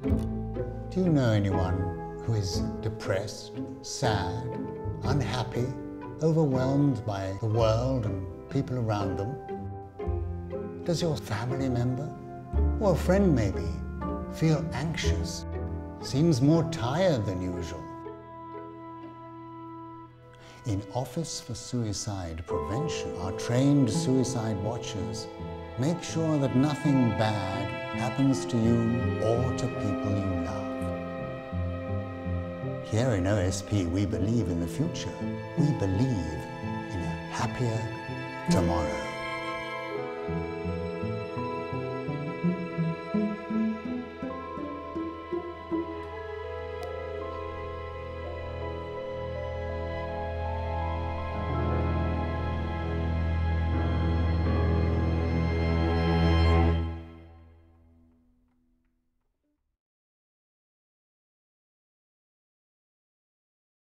Do you know anyone who is depressed, sad, unhappy, overwhelmed by the world and people around them? Does your family member, or a friend maybe, feel anxious, seems more tired than usual? In Office for Suicide Prevention, our trained suicide watchers make sure that nothing bad happens to you or to Here in OSP, we believe in the future. We believe in a happier tomorrow.